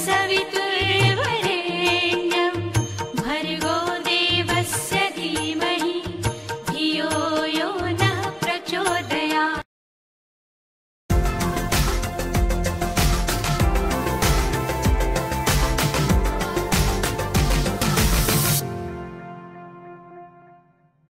savito